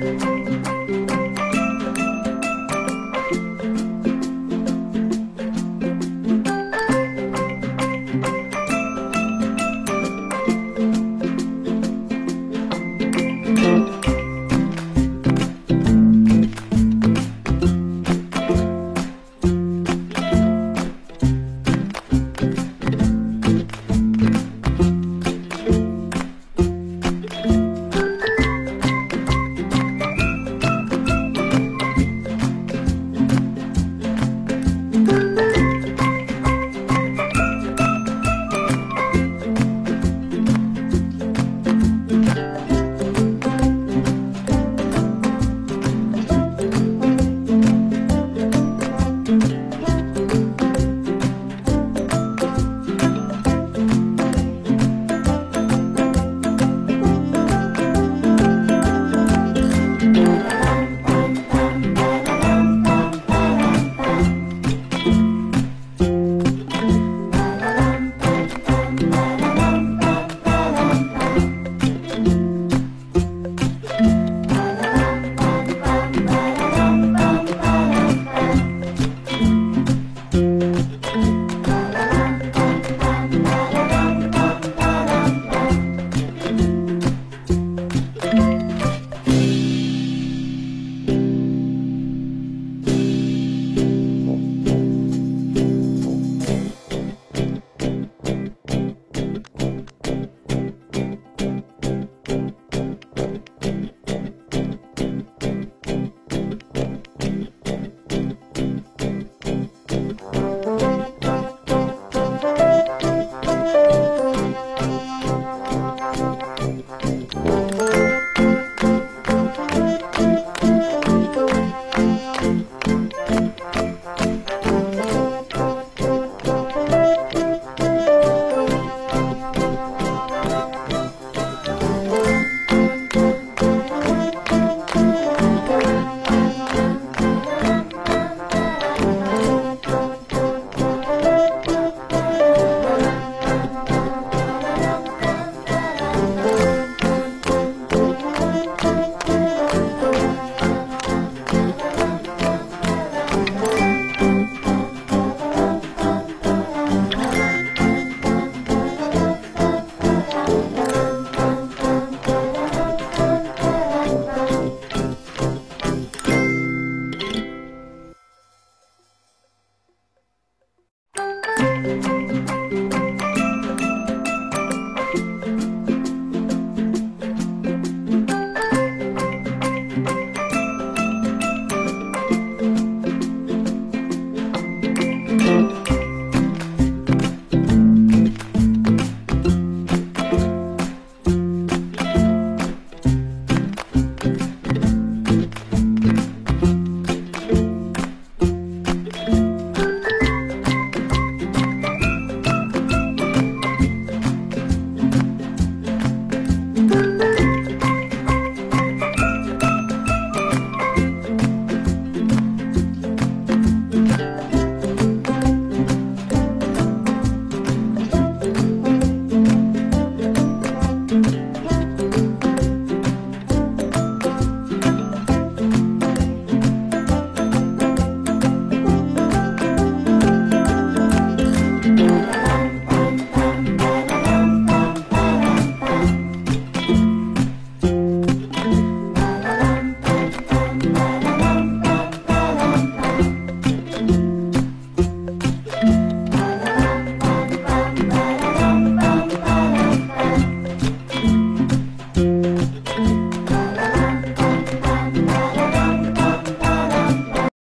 Bye.